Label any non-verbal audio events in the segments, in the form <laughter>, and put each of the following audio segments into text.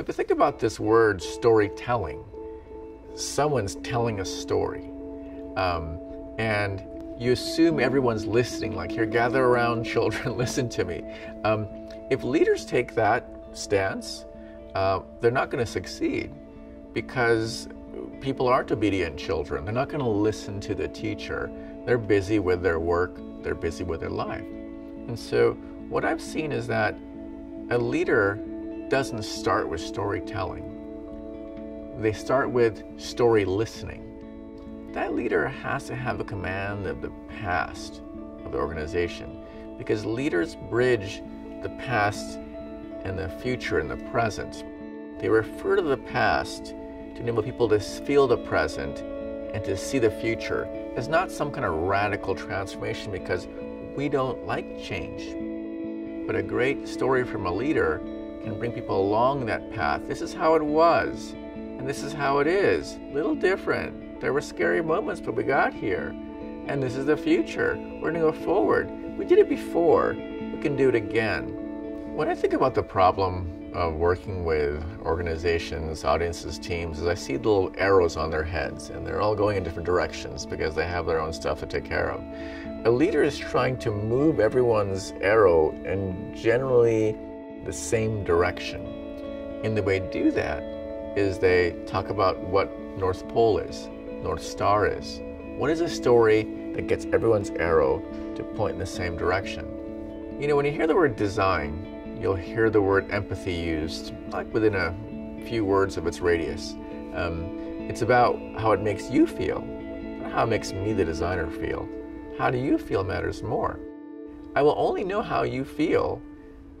if you think about this word storytelling, someone's telling a story. Um, and you assume everyone's listening, like, here, gather around, <laughs> children, listen to me. Um, if leaders take that stance, uh, they're not going to succeed because people aren't obedient children. They're not going to listen to the teacher. They're busy with their work, they're busy with their life. And so, what I've seen is that a leader doesn't start with storytelling, they start with story listening. That leader has to have a command of the past of the organization because leaders bridge the past and the future and the present. They refer to the past to enable people to feel the present and to see the future as not some kind of radical transformation because we don't like change. But a great story from a leader can bring people along that path. This is how it was, and this is how it is. Little different. There were scary moments, but we got here. And this is the future. We're going to go forward. We did it before. We can do it again. When I think about the problem of working with organizations, audiences, teams, is I see little arrows on their heads, and they're all going in different directions because they have their own stuff to take care of. A leader is trying to move everyone's arrow and generally the same direction. And the way to do that is they talk about what North Pole is, North Star is. What is a story that gets everyone's arrow to point in the same direction? You know, when you hear the word design, you'll hear the word empathy used, like within a few words of its radius. Um, it's about how it makes you feel, not how it makes me, the designer, feel. How do you feel matters more. I will only know how you feel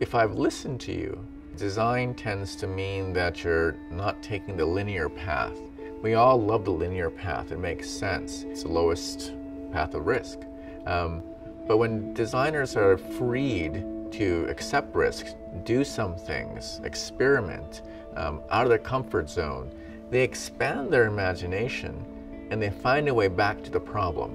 if I've listened to you. Design tends to mean that you're not taking the linear path. We all love the linear path, it makes sense. It's the lowest path of risk. Um, but when designers are freed to accept risks, do some things, experiment um, out of their comfort zone, they expand their imagination and they find a way back to the problem.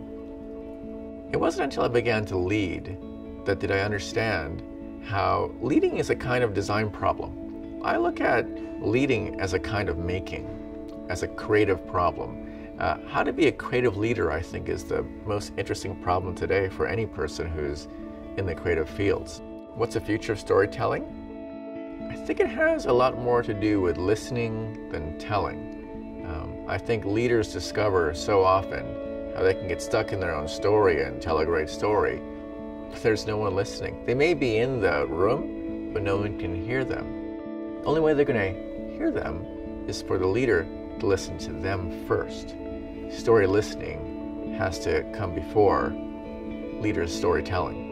It wasn't until I began to lead that did I understand how leading is a kind of design problem. I look at leading as a kind of making, as a creative problem. Uh, how to be a creative leader, I think, is the most interesting problem today for any person who's in the creative fields. What's the future of storytelling? I think it has a lot more to do with listening than telling. Um, I think leaders discover so often how they can get stuck in their own story and tell a great story, there's no one listening. They may be in the room, but no one can hear them. The only way they're going to hear them is for the leader to listen to them first. Story listening has to come before leaders' storytelling.